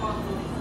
放松一下。